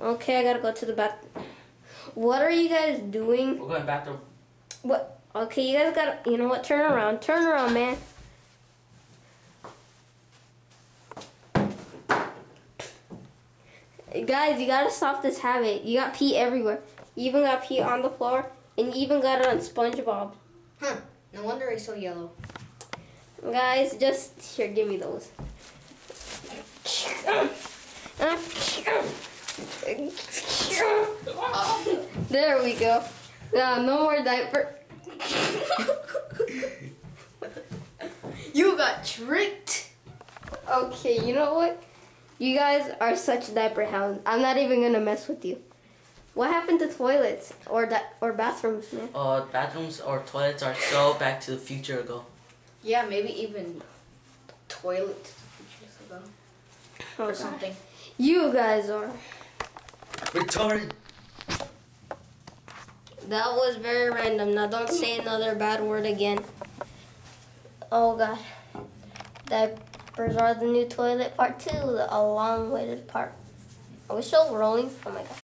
Okay, I gotta go to the bathroom. What are you guys doing? We're going bathroom. What? Okay, you guys gotta. You know what? Turn around. Turn around, man. Guys, you gotta stop this habit. You got pee everywhere. You even got pee on the floor, and you even got it on SpongeBob. Huh. No wonder he's so yellow. Guys, just here, give me those. There we go. Now, no more diaper. You got tricked. Okay, you know what? You guys are such diaper hounds. I'm not even gonna mess with you. What happened to toilets or di- or bathrooms, man? Uh, bathrooms or toilets are so back to the future ago. Yeah, maybe even toilet ago Oh, or God. something. You guys are. Retarded. That was very random. Now don't say another bad word again. Oh god. Diapers are the new toilet part two, the long awaited part. Are we still rolling? Oh my god.